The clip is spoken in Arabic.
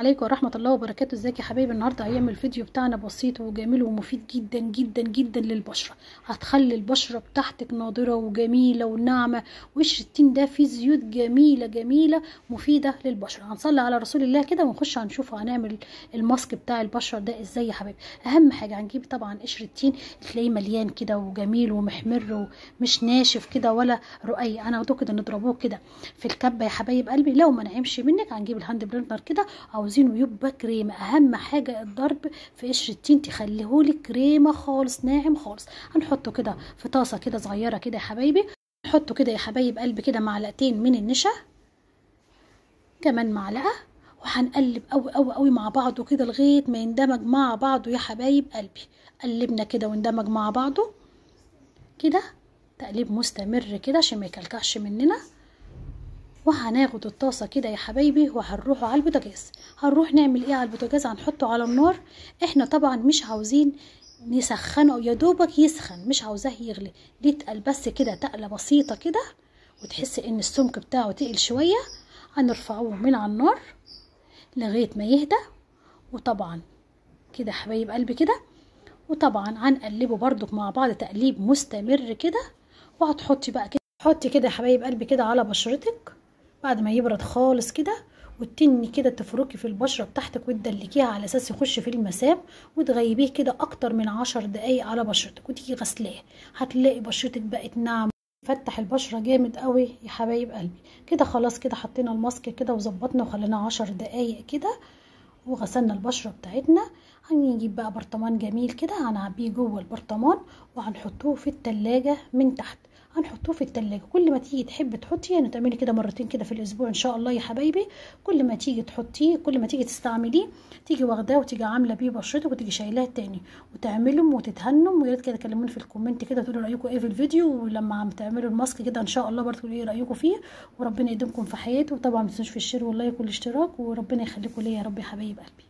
عليكم ورحمة الله وبركاته. ازيك يا حبايبي؟ النهارده هيعمل الفيديو بتاعنا بسيط وجميل ومفيد جدا جدا جدا للبشرة. هتخلي البشرة بتاعتك ناضرة وجميلة وناعمة وش التين ده فيه زيوت جميلة جميلة مفيدة للبشرة. هنصلي على رسول الله كده ونخش هنشوف هنعمل الماسك بتاع البشرة ده إزاي يا حبايبي. أهم حاجة هنجيب طبعا قشر التين تلاقيه مليان كده وجميل ومحمر ومش ناشف كده ولا رقيق أنا كده نضربوه كده في الكبة يا حبايب قلبي. لو ما نعمش منك هنجيب ال hand blender كده عاوزينه يبقى كريمه أهم حاجة الضرب في قشر التين تخليهولك كريمة خالص ناعم خالص. هنحطه كده في طاسة كده صغيرة كده يا حبايبي. نحطه كده يا حبايب قلبي كده معلقتين من النشا. كمان معلقة. وهنقلب قوي قوي قوي مع بعضه كده لغاية ما يندمج مع بعضه يا حبايب قلبي. قلبنا كده واندمج مع بعضه. كده تقليب مستمر كده عشان ما يكلكعش مننا. وهناخد الطاسة كده يا حبايبي وهنروحوا على البوتاجاز. هنروح نعمل إيه على البوتاجاز؟ هنحطه على النار. إحنا طبعا مش عاوزين نسخنه يا دوبك يسخن مش عاوزاه يغلي. يتقل بس كده تقلة بسيطة كده وتحس إن السمك بتاعه تقل شوية. هنرفعوه من على النار لغاية ما يهدى. وطبعا كده حبايب قلبي كده. وطبعا هنقلبه بردك مع بعض تقليب مستمر كده. وهتحطي بقى كده حطي كده يا حبايب قلبي كده على بشرتك. بعد ما يبرد خالص كده وتني كده تفركي في البشرة بتاعتك وتدلكيها على أساس يخش في المسام وتغيبيه كده أكتر من عشر دقايق على بشرتك وتيجي غسلاه. هتلاقي بشرتك بقت ناعمة. فتح البشرة جامد قوي يا حبايب قلبي. كده خلاص كده حطينا الماسك كده وظبطنا وخليناه عشر دقايق كده وغسلنا البشرة بتاعتنا. هنجيب بقى برطمان جميل كده هنعبيه جوه البرطمان وهنحطوه في التلاجة من تحت. هنحطوه في التلاجة. كل ما تيجي تحب تحطي يعني تعملي كده مرتين كده في الأسبوع إن شاء الله يا حبايبي. كل ما تيجي تحطيه كل ما تيجي تستعمليه تيجي واخداه وتيجي عاملة بيه بشرتك وتيجي شايلاه تاني. وتعملهم وتتهنوا ويا ريت كده تكلموني في ال comment كده تقولوا رأيكم إيه في الفيديو. ولما عم تعملوا الماسك كده إن شاء الله برضه إيه رأيكم فيه. وربنا يديمكم في حياته وطبعا ما تنسوش في الشير واللايك والاشتراك. وربنا يخليكم ليا يا رب يا حبايب قلبي.